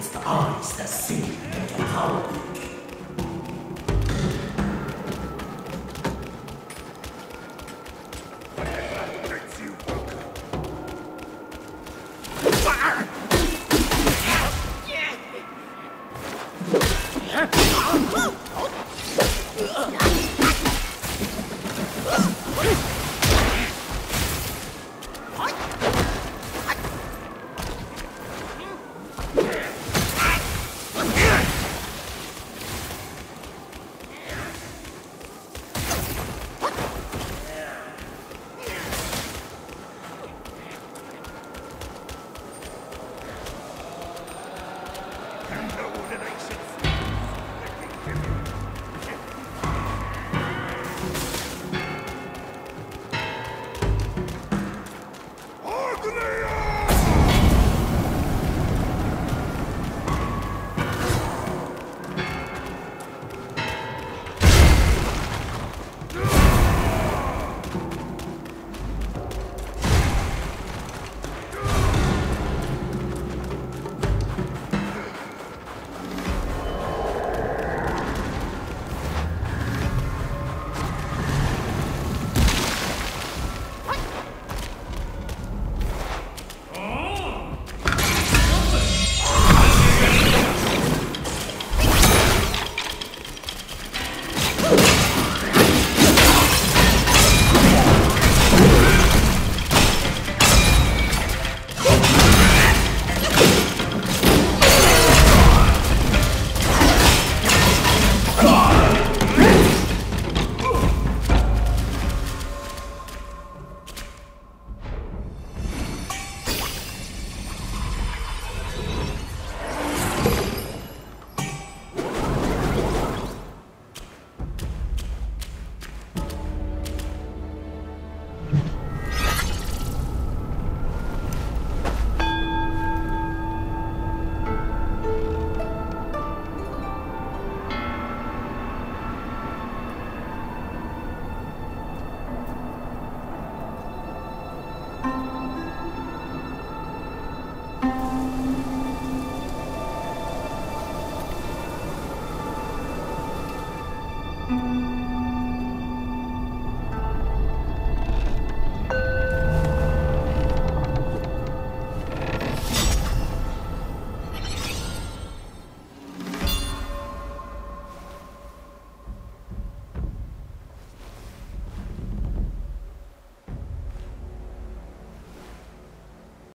It's the eyes that see and the power.